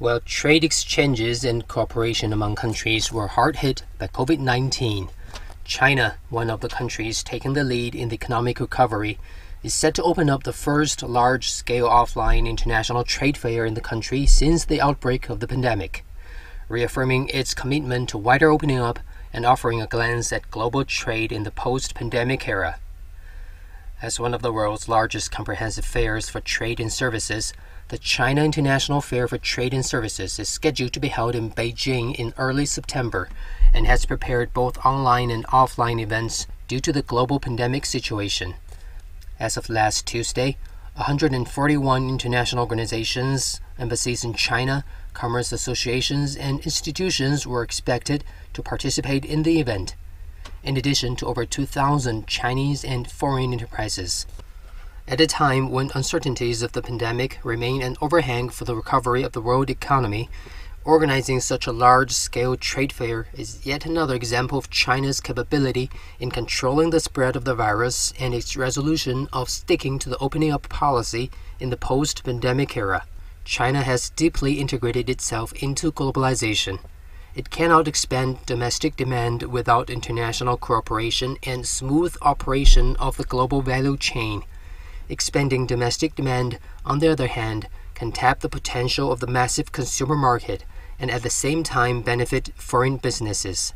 Well, trade exchanges and cooperation among countries were hard hit by COVID 19. China, one of the countries taking the lead in the economic recovery, is set to open up the first large scale offline international trade fair in the country since the outbreak of the pandemic, reaffirming its commitment to wider opening up and offering a glance at global trade in the post pandemic era. As one of the world's largest comprehensive fairs for trade and services, the China International Fair for Trade and Services is scheduled to be held in Beijing in early September and has prepared both online and offline events due to the global pandemic situation. As of last Tuesday, 141 international organizations, embassies in China, commerce associations, and institutions were expected to participate in the event, in addition to over 2,000 Chinese and foreign enterprises. At a time when uncertainties of the pandemic remain an overhang for the recovery of the world economy, organizing such a large scale trade fair is yet another example of China's capability in controlling the spread of the virus and its resolution of sticking to the opening up policy in the post pandemic era. China has deeply integrated itself into globalization. It cannot expand domestic demand without international cooperation and smooth operation of the global value chain. Expanding domestic demand, on the other hand, can tap the potential of the massive consumer market and at the same time benefit foreign businesses.